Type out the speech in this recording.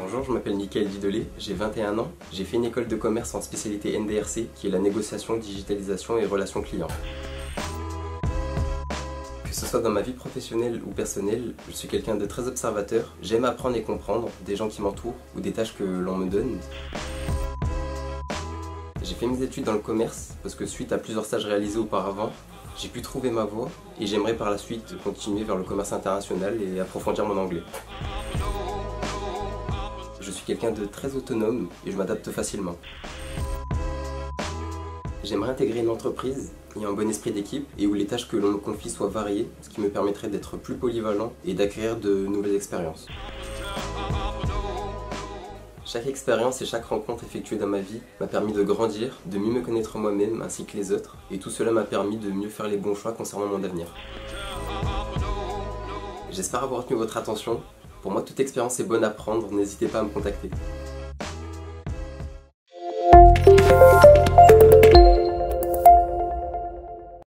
Bonjour, je m'appelle Mickaël Didelé, j'ai 21 ans. J'ai fait une école de commerce en spécialité NDRC, qui est la négociation, digitalisation et relations clients. Que ce soit dans ma vie professionnelle ou personnelle, je suis quelqu'un de très observateur. J'aime apprendre et comprendre des gens qui m'entourent ou des tâches que l'on me donne. J'ai fait mes études dans le commerce parce que suite à plusieurs stages réalisés auparavant, j'ai pu trouver ma voie et j'aimerais par la suite continuer vers le commerce international et approfondir mon anglais. Je suis quelqu'un de très autonome et je m'adapte facilement. J'aimerais intégrer une entreprise ayant un bon esprit d'équipe et où les tâches que l'on me confie soient variées, ce qui me permettrait d'être plus polyvalent et d'acquérir de nouvelles expériences. Chaque expérience et chaque rencontre effectuée dans ma vie m'a permis de grandir, de mieux me connaître moi-même ainsi que les autres, et tout cela m'a permis de mieux faire les bons choix concernant mon avenir. J'espère avoir retenu votre attention. Pour moi, toute expérience est bonne à prendre, n'hésitez pas à me contacter.